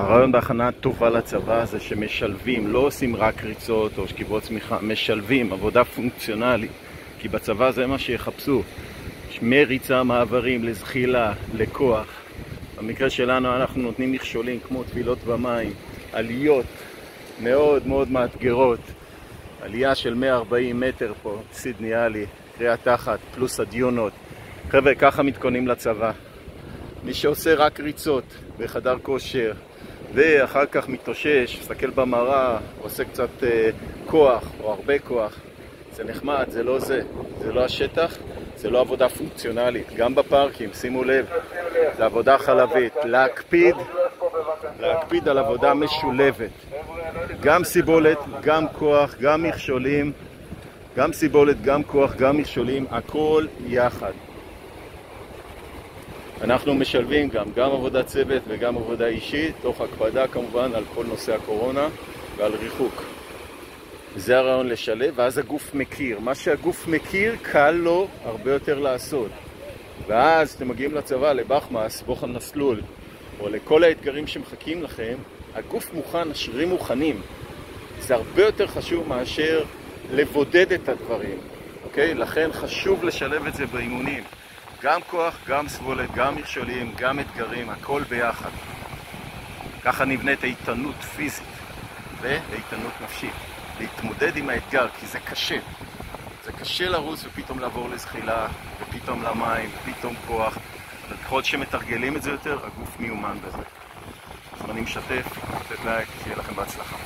הרעיון בהכנה טובה לצבא זה שמשלבים, לא עושים רק ריצות או שכיבות צמיחה, משלבים עבודה פונקציונלית, כי בצבא זה מה שיחפשו. מריצה, מעברים, לזחילה, לכוח. במקרה שלנו אנחנו נותנים מכשולים כמו טבילות במים, עליות מאוד מאוד מאתגרות, עלייה של 140 מטר פה, סידני עלי, קריאה תחת, פלוס הדיונות. חבר'ה, ככה מתכוננים לצבא. מי שעושה רק ריצות בחדר כושר, ואחר כך מתאושש, מסתכל במראה, עושה קצת אה, כוח או הרבה כוח, זה נחמד, זה לא זה, זה לא השטח, זה לא עבודה פונקציונלית. גם בפארקים, שימו לב, זה עבודה חלבית. להקפיד, להקפיד על עבודה משולבת. גם סיבולת, גם כוח, גם מכשולים, גם סיבולת, גם כוח, גם מכשולים, הכל יחד. אנחנו משלבים גם, גם עבודת צוות וגם עבודה אישית, תוך הקפדה כמובן על כל נושא הקורונה ועל ריחוק. זה הרעיון לשלב, ואז הגוף מכיר. מה שהגוף מכיר, קל לו הרבה יותר לעשות. ואז אתם מגיעים לצבא, לבחמאס, בוחן מסלול, או לכל האתגרים שמחכים לכם, הגוף מוכן, השרירים מוכנים. זה הרבה יותר חשוב מאשר לבודד את הדברים, אוקיי? לכן חשוב לשלב את זה באימונים. גם כוח, גם סבולת, גם מכשולים, גם אתגרים, הכל ביחד. ככה נבנית איתנות פיזית ואיתנות נפשית. להתמודד עם האתגר, כי זה קשה. זה קשה לרוץ ופתאום לעבור לזחילה, ופתאום למים, ופתאום כוח. וככל שמתרגלים את זה יותר, הגוף מיומן בזה. אז אני משתף, לתת לייק, שיהיה לכם בהצלחה.